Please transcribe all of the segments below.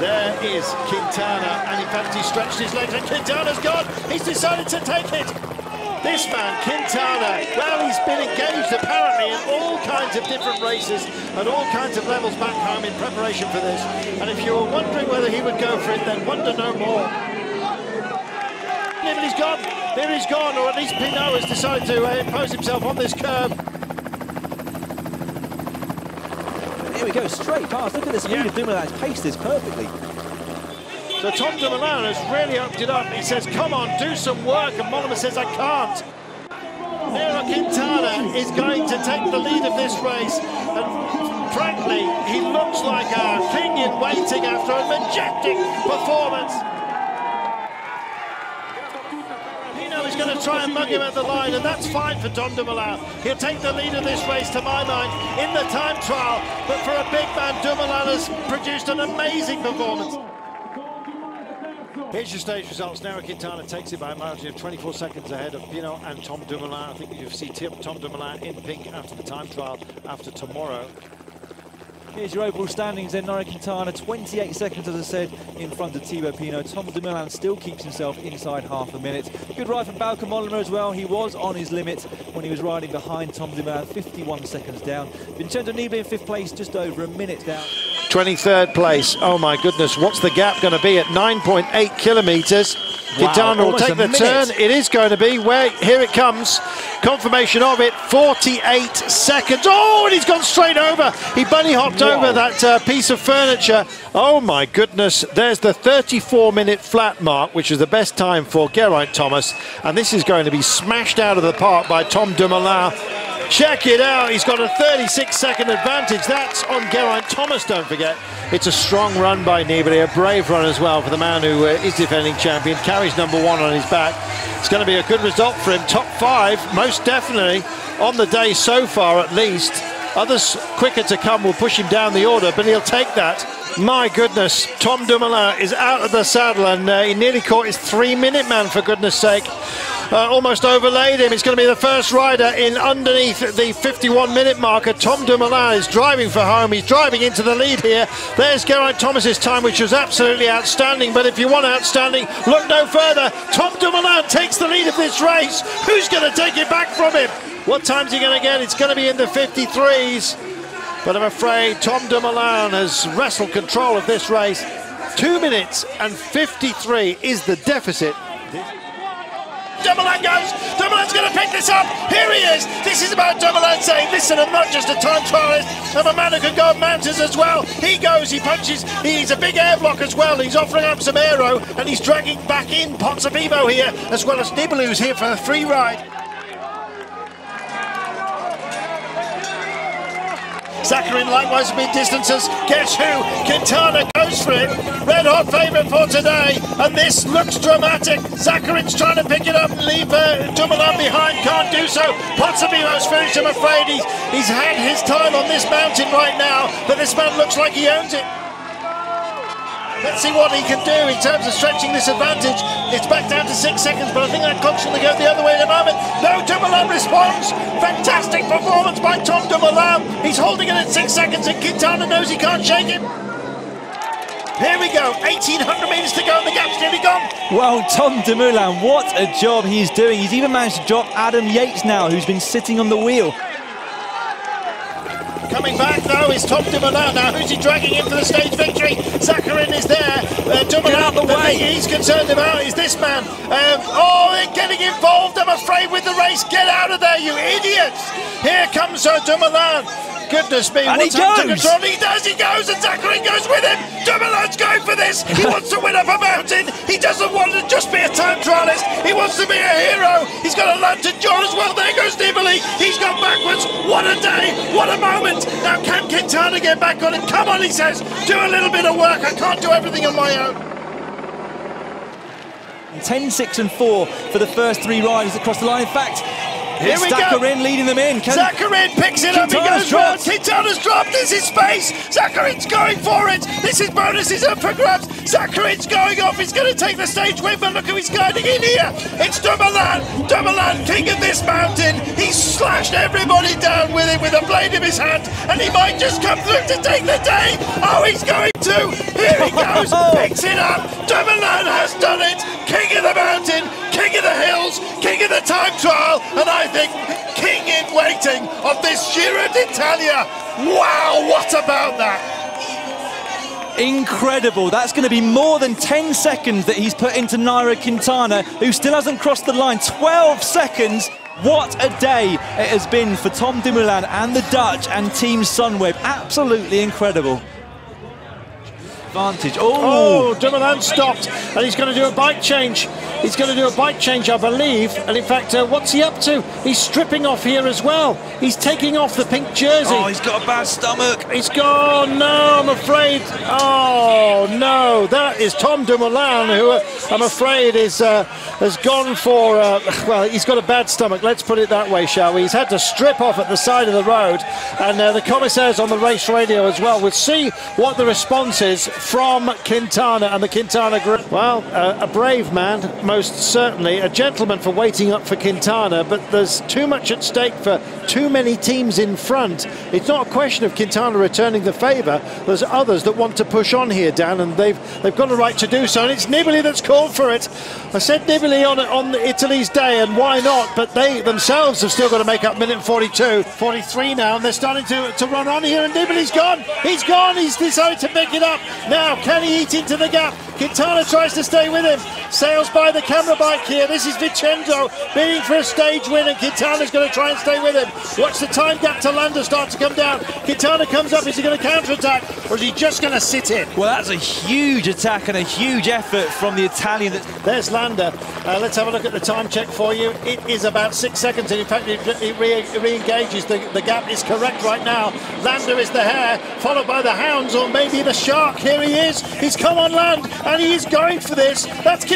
There is Quintana, and in fact he stretched his legs, and Quintana's gone. He's decided to take it. This man, Quintana, well, he's been engaged apparently in all kinds of different races at all kinds of levels back home in preparation for this. And if you were wondering whether he would go for it, then wonder no more. He's gone. There he's gone, or at least Pinot has decided to uh, impose himself on this curve. Here we go, straight past. Look at this speed Yeah. of Dumoulin. He's paced this perfectly. So Tom Dumoulin has really opened it up. He says, come on, do some work. And Mollema says, I can't. Nairo Quintana is going to take the lead of this race. And frankly, he looks like a king in waiting after a majestic performance. Pinot is going to try and mug him at the line, and that's fine for Tom Dumoulin. He'll take the lead of this race, to my mind, in the time trial. But for a big man, Dumoulin has produced an amazing performance. Here's your stage results. Nairo Quintana takes it by a margin of 24 seconds ahead of Pinot and Tom Dumoulin. I think you'll see Tom Dumoulin in pink after the time trial after tomorrow. Here's your overall standings then. Nairo Quintana, 28 seconds, as I said, in front of Thibaut Pinot. Tom Dumoulin still keeps himself inside half a minute. Good ride from Bauke Mollema as well. He was on his limit when he was riding behind Tom Dumoulin, 51 seconds down. Vincenzo Nibali in fifth place, just over a minute down. 23rd place. Oh my goodness, what's the gap going to be at 9.8 kilometres? Wow, Quintana will take the minute. turn. It is going to be where here it comes. Confirmation of it. 48 seconds. Oh, and he's gone straight over. He bunny hopped Wow. over that uh, piece of furniture. Oh my goodness. There's the 34 minute flat mark, which is the best time for Geraint Thomas. And this is going to be smashed out of the park by Tom Dumoulin. Check it out. He's got a 36 second advantage. That's on Geraint Thomas, don't forget. It's a strong run by Nibali, a brave run as well for the man who uh, is defending champion, carries number one on his back. It's going to be a good result for him. Top five, most definitely, on the day so far at least. Others quicker to come will push him down the order, but he'll take that. My goodness, Tom Dumoulin is out of the saddle and uh, he nearly caught his three-minute man, for goodness sake. Uh, almost overlaid him. It's going to be the first rider in underneath the 51-minute marker. Tom Dumoulin is driving for home. He's driving into the lead here. There's Geraint Thomas's time, which was absolutely outstanding. But if you want outstanding, look no further. Tom Dumoulin takes the lead of this race. Who's going to take it back from him? What time's he going to get? It's going to be in the 53s. But I'm afraid Tom Dumoulin has wrestled control of this race. Two minutes and 53 is the deficit. Dumoulin goes. Dumoulin's going to pick this up. Here he is. This is about Dumoulin saying, listen, I'm not just a time trialist. I'm a man who can go on mountains as well. He goes, he punches. He's a big air block as well. He's offering up some aero and he's dragging back in Ponzinibbio here as well as Nibali who's here for the free ride. Zakarin likewise mid distances. Guess who? Quintana goes for it. Red hot favourite for today. And this looks dramatic. Zakarin's trying to pick it up and leave uh, Dumoulin behind. Can't do so. Ponzinibbio's finished, I'm afraid. He's, he's had his time on this mountain right now. But this man looks like he owns it. Let's see what he can do in terms of stretching this advantage. It's back down to six seconds, but I think that clock's going to go the other way in a moment. No, Dumoulin responds. Fantastic performance by Tom Dumoulin. He's holding it at six seconds, and Quintana knows he can't shake him. Here we go, 1,800 metres to go, and the gap's nearly gone. Well, Tom Dumoulin, what a job he's doing. He's even managed to drop Adam Yates now, who's been sitting on the wheel. Coming back though is Tom Dumoulin. Now who's he dragging in for the stage victory? Zakarin is there. Uh, Dumoulin, Get out the way. thing he's concerned about is this man. Um, oh, they're getting involved, I'm afraid, with the race. Get out of there, you idiots! Here comes uh, Dumoulin. Goodness me, And he goes. He does, he goes, and Zakarin goes with him. Dumoulin's going for this. He wants to win up a mountain. He doesn't want to just be a time trialist. He wants to be a hero. He's got a lot to draw as well. There goes Nibali. He's gone backwards. What a day. What a moment. Now can Quintana get back on it? Come on, he says. Do a little bit of work. I can't do everything on my own. 10, 6 and 4 for the first three riders across the line. In fact, Here it's we Zakarin go. leading them in. Can Zakarin picks it up. He goes round. Quintana's dropped. This is space. Zakarin's going for it. This is bonuses up for grabs. Zakarin's going off. He's going to take the stage win, but look who he's guiding in here. It's Dumoulin. Dumoulin, king of this mountain. He's slashed everybody down with it with a blade in his hand, and he might just come through to take the day. Oh, he's going to. Here he goes. picks it up. Dumoulin time trial, and I think king in waiting of this Giro d'Italia. Wow, what about that? Incredible. That's going to be more than 10 seconds that he's put into Nairo Quintana, who still hasn't crossed the line. 12 seconds. What a day it has been for Tom Dumoulin and the Dutch and Team Sunweb. Absolutely incredible. Advantage. Oh, oh Dumoulin stopped, and he's going to do a bike change. He's going to do a bike change, I believe. And in fact, uh, what's he up to? He's stripping off here as well. He's taking off the pink jersey. Oh, he's got a bad stomach. He's gone. No, I'm afraid. Oh no, that is Tom Dumoulin, who uh, I'm afraid is uh, has gone for. Uh, well, he's got a bad stomach. Let's put it that way, shall we? He's had to strip off at the side of the road, and uh, the commissaires on the race radio as well. We'll see what the response is from Quintana and the Quintana group. Well, uh, a brave man, most certainly, a gentleman for waiting up for Quintana, but there's too much at stake for too many teams in front. It's not a question of Quintana returning the favour. There's others that want to push on here, Dan, and they've they've got a right to do so. And it's Nibali that's called for it. I said Nibali on on Italy's day, and why not? But they themselves have still got to make up minute 42, 43 now, and they're starting to, to run on here. And Nibali's gone. He's gone. He's decided to pick it up. Now, can he eat into the gap? Quintana tries to stay with him. Sails by the camera bike here. This is Vincenzo bidding for a stage win, and Quintana's going to try and stay with him. Watch the time gap to Landa start to come down. Quintana comes up. Is he going to counter attack, or is he just going to sit in? Well, that's a huge attack and a huge effort from the Italian. There's Landa. Uh, let's have a look at the time check for you. It is about six seconds, and in fact, it, it re engages. The, the gap is correct right now. Landa is the hare, followed by the hounds, or maybe the shark. Here he is. He's come on land, and he is going for this. That's Quintana.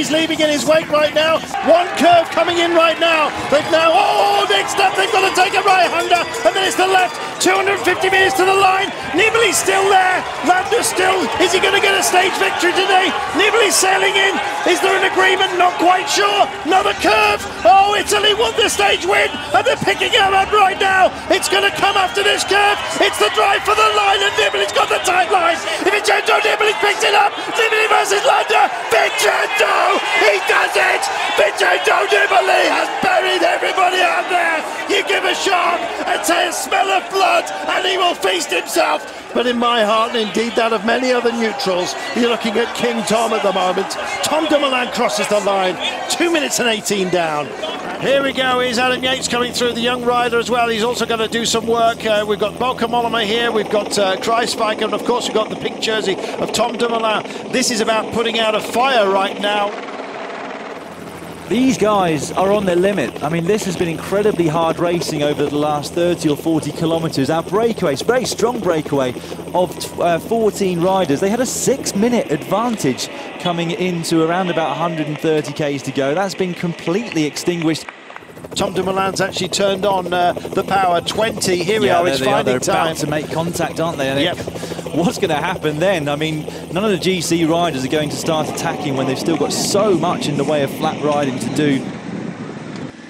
He's leaving in his wake right now. One curve coming in right now. They've now, oh, oh, oh next up, they've got to take a right hander, and then it's the left. 250 metres to the line. Nibali's still there. Landa still. Is he going to get a stage victory today? Nibali's sailing in. Is there an agreement? Not quite sure. Another curve. Oh, Italy won the stage win, and they're picking him up right now. It's going to come after this curve. It's the drive for the line, and Nibali's got the tight line. Vincenzo Nibali picked it up. Nibali versus Landa. Vincenzo, he does it. Vincenzo Nibali has buried everybody out there. You give a shark a smell of blood, and he will feast himself. But in my heart, and indeed that of many other neutrals, you're looking at King Tom at the moment. Tom Dumoulin crosses the line, two minutes and 18 down. Here we go. Here's Adam Yates coming through, the young rider as well. He's also going to do some work. Uh, we've got Bauke Mollema here. We've got uh, Kruijswijk, and of course we've got the pink jersey of Tom Dumoulin. This is about putting out a fire right now. These guys are on their limit. I mean, this has been incredibly hard racing over the last 30 or 40 kilometres. Our breakaway, very strong breakaway of uh, 14 riders. They had a six-minute advantage coming into around about 130 k's to go. That's been completely extinguished. Tom Dumoulin's actually turned on uh, the power 20. Here we yeah, are, it's finding They're time. about to make contact, aren't they? Yep. What's going to happen then? I mean, none of the GC riders are going to start attacking when they've still got so much in the way of flat riding to do.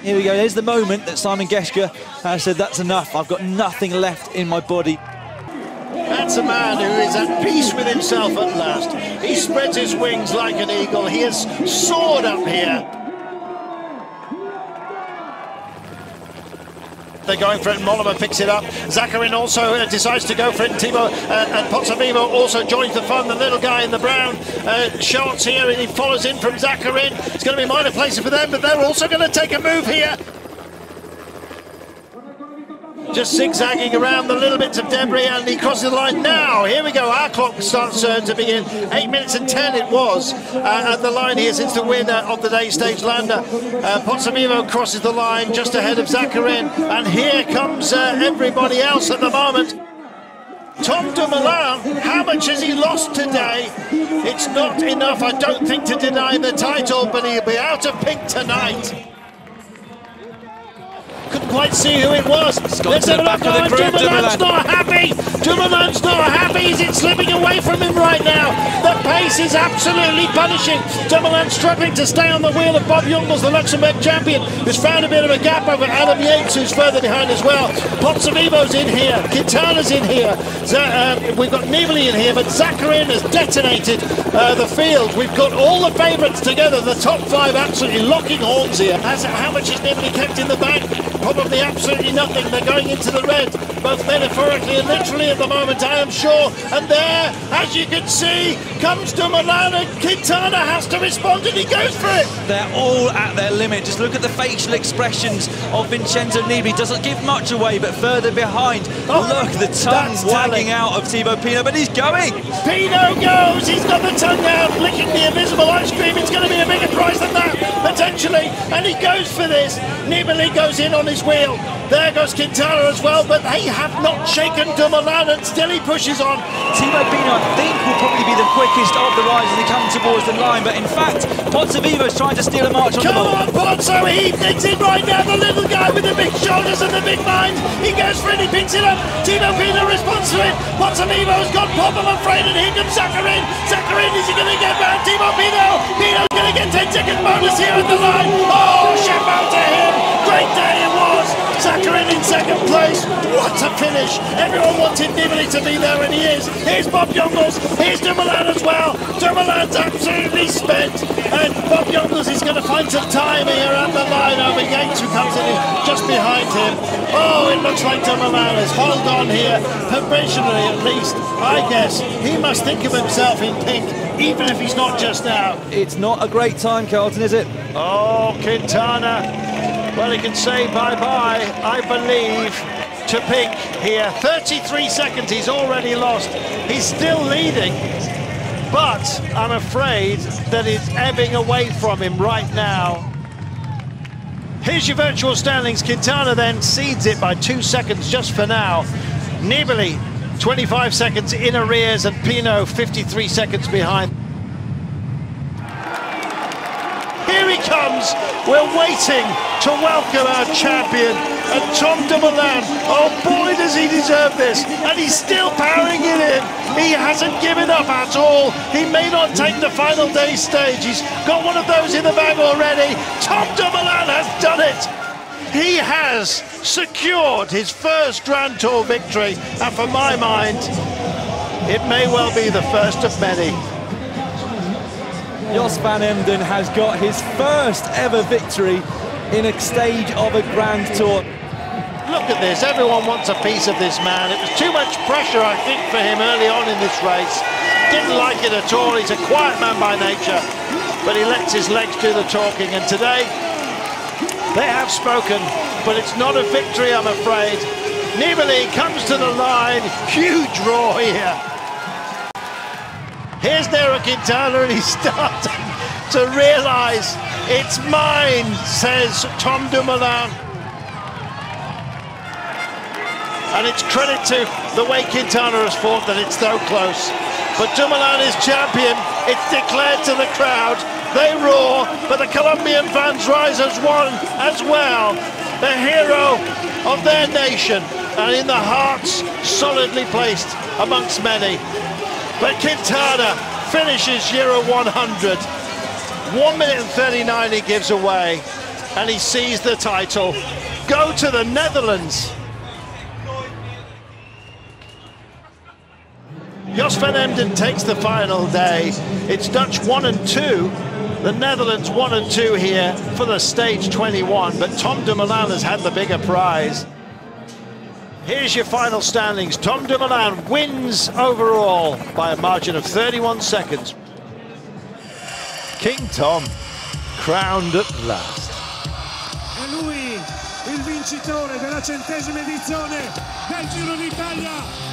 Here we go, there's the moment that Simon Geschke has said, that's enough, I've got nothing left in my body. That's a man who is at peace with himself at last. He spreads his wings like an eagle. He has soared up here. They're going for it. Mollema picks it up. Zakarin also uh, decides to go for it. Uh, and Pozzovivo also joins the fun. The little guy in the brown uh, shorts here, and he follows in from Zakarin. It's going to be minor places for them, but they're also going to take a move here just zigzagging around the little bits of debris and he crosses the line. Now here we go. Our clock starts uh, to begin. Eight minutes and ten it was uh, at the line here since the winner of the day stage Landa. Uh, Pozzovivo crosses the line just ahead of Zakarin and here comes uh, everybody else at the moment. Tom Dumoulin, how much has he lost today? It's not enough, I don't think, to deny the title, but he'll be out of pink tonight. Quite see who it was. Let's have a look. Oh, Dumoulin not happy. Dumoulin's not happy. Is it slipping away from him right now? The pace is absolutely punishing. Dumoulin struggling to stay on the wheel of Bob Jungels, the Luxembourg champion, who's found a bit of a gap over Adam Yates, who's further behind as well. Pozzovivo's in here. Quintana's in here. Uh, we've got Nibali in here, but Zakharin has detonated uh, the field. We've got all the favourites together. The top five absolutely locking horns here. Has, how much is Nibali kept in the bank? Probably absolutely nothing. They're going into the red, both metaphorically and literally at the moment, I am sure. And there, as you can see, comes Dumoulin and Quintana has to respond and he goes for it. They're all at their limit. Just look at the facial expressions of Vincenzo Nibali. Doesn't give much away, but further behind. Oh, look, the tongue wagging telling. out of Thibaut Pinot, but he's going. Pinot goes. He's got the tongue out, licking the invisible ice cream. It's going to be a bigger prize than that, And he goes for this. Nibali goes in on his wheel. There goes Quintana as well, but they have not shaken Dumoulin, and still he pushes on. Thibaut Pinot, I think, will probably be the quickest of the riders as they come towards the line, but in fact, is trying to steal a march on Come on, Pozzo, he gets in right now, the little guy with the big shoulders and the big mind. He goes for it, he picks it up. Thibaut Pinot responds to it. Pozzovivo's got pop, I'm afraid, and here comes Zakharin. Zakharin, is he going to get round Thibaut Pinot? Pinot's going to get 10 second bonus here at the line. Oh, chef out to him. Great day it was. Zakharin in second place. What a finish. Everyone wanted Nibali to be there, and he is. Here's Bob Jungels. Here's Dumoulin as well. Dumoulin's absolutely spent. And Bob Jungels is going to find some time here at the line over Yates, who comes in just behind him. Oh, it looks like Dumoulin has hold on here, provisionally at least. I guess he must think of himself in pink even if he's not just now. It's not a great time, Carlton, is it? Oh, Quintana well, he can say bye-bye, I believe, to Pink here. 33 seconds he's already lost. He's still leading, but I'm afraid that it's ebbing away from him right now. Here's your virtual standings. Quintana then seeds it by two seconds just for now. Nibali, 25 seconds in arrears, and Pinot 53 seconds behind. Here he comes. We're waiting to welcome our champion. And Tom Dumoulin, oh boy does he deserve this. And he's still powering it in. He hasn't given up at all. He may not take the final day stage. He's got one of those in the bag already. Tom Dumoulin has done it. He has secured his first Grand Tour victory. And for my mind, it may well be the first of many. Jos van Emden has got his first ever victory in a stage of a Grand Tour. Look at this, everyone wants a piece of this man. It was too much pressure, I think, for him early on in this race. Didn't like it at all. He's a quiet man by nature, but he lets his legs do the talking. And today, they have spoken, but it's not a victory, I'm afraid. Nibali comes to the line, huge roar here. Here's Nairo Quintana, and he's starting to realise it's mine, says Tom Dumoulin. And it's credit to the way Quintana has fought that it's so close. But Dumoulin is champion. It's declared to the crowd. They roar, but the Colombian fans rise as one as well. The hero of their nation and in the hearts solidly placed amongst many. But Quintana finishes Giro 100 1 minute and 39 he gives away, and he sees the title go to the Netherlands. Jos van Emden takes the final day. It's Dutch 1 and 2. The Netherlands 1 and 2 here for the stage 21, but Tom Dumoulin has had the bigger prize. Here's your final standings. Tom Dumoulin wins overall by a margin of 31 seconds. King Tom, crowned at last. E lui, il vincitore della centesima edizione del Giro d'Italia!